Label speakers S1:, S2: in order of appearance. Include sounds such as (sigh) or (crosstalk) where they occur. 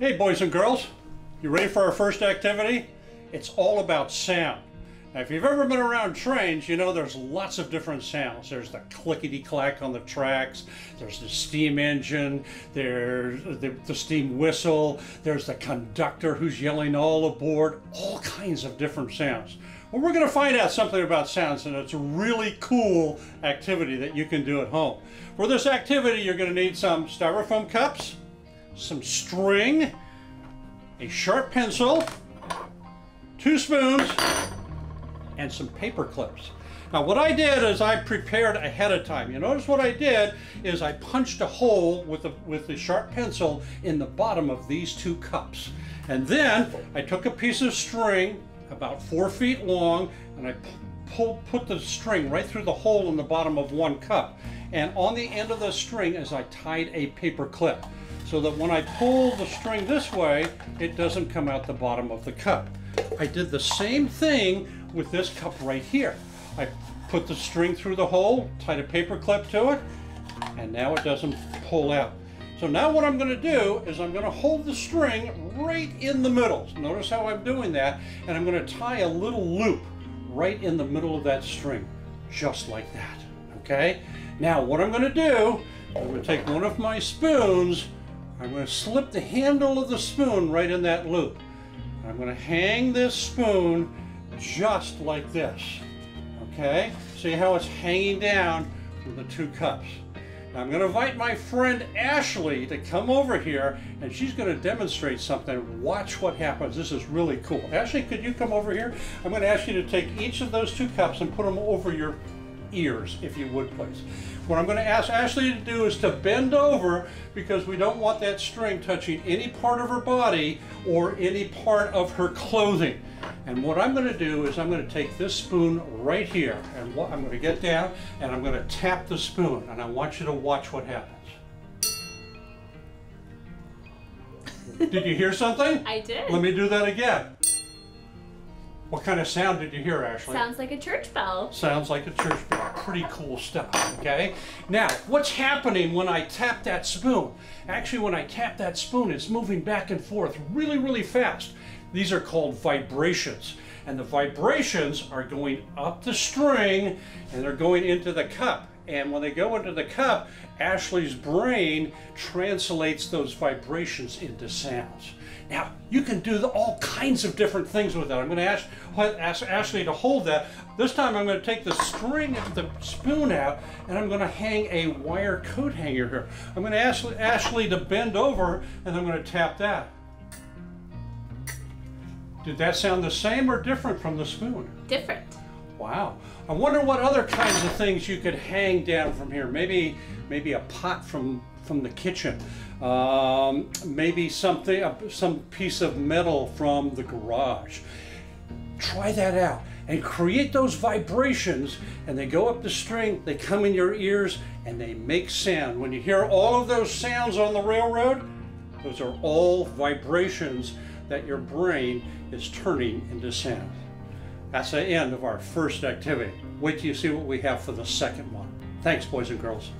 S1: Hey, boys and girls, you ready for our first activity? It's all about sound. Now, if you've ever been around trains, you know there's lots of different sounds. There's the clickety clack on the tracks, there's the steam engine, there's the, the, steam whistle, there's the conductor who's yelling all aboard, all kinds of different sounds. Well, we're going to find out something about sounds, and it's a really cool activity that you can do at home. For this activity, you're going to need some styrofoam cups, some string, a sharp pencil, two spoons, and some paper clips. Now what I did is I prepared ahead of time. You notice what I did is I punched a hole with the, with the sharp pencil in the bottom of these two cups. And then I took a piece of string about four feet long and I put the string right through the hole in the bottom of one cup. And on the end of the string is I tied a paper clip so that when I pull the string this way, it doesn't come out the bottom of the cup. I did the same thing with this cup right here. I put the string through the hole, tied a paper clip to it, and now it doesn't pull out. So now what I'm going to do is I'm going to hold the string right in the middle. Notice how I'm doing that, and I'm going to tie a little loop right in the middle of that string, just like that, okay? Now what I'm going to do, I'm to take one of my spoons, I'm to slip the handle of the spoon right in that loop. I'm going to hang this spoon just like this. Okay? See how it's hanging down from the two cups. Now I'm going to invite my friend Ashley to come over here and she's going to demonstrate something. Watch what happens. This is really cool. Ashley, could you come over here? I'm going to ask you to take each of those two cups and put them over your ears, if you would please. What I'm going to ask Ashley to do is to bend over because we don't want that string touching any part of her body or any part of her clothing. And what I'm going to do is I'm going to take this spoon right here and I'm going to get down and I'm going to tap the spoon and I want you to watch what happens. (laughs) did you hear something?
S2: I did.
S1: Let me do that again. What kind of sound did you hear, Ashley?
S2: Sounds like a church bell.
S1: Sounds like a church bell. Pretty cool stuff, okay? Now, what's happening when I tap that spoon? Actually, when I tap that spoon, it's moving back and forth really, really fast. These are called vibrations. And the vibrations are going up the string and they're going into the cup. And when they go into the cup, Ashley's brain translates those vibrations into sounds. Now, you can do all kinds of different things with that. I'm going to ask, ask Ashley to hold that. This time I'm going to take the string of the spoon out and I'm going to hang a wire coat hanger here. I'm going to ask Ashley to bend over and I'm going to tap that. Did that sound the same or different from the spoon?
S2: Different.
S1: Wow. I wonder what other kinds of things you could hang down from here. Maybe maybe a pot from from the kitchen. Um, maybe something some piece of metal from the garage. Try that out and create those vibrations and they go up the string, they come in your ears and they make sound. When you hear all of those sounds on the railroad, those are all vibrations that your brain is turning into sound. That's the end of our first activity. Wait till you see what we have for the second one. Thanks, boys and girls.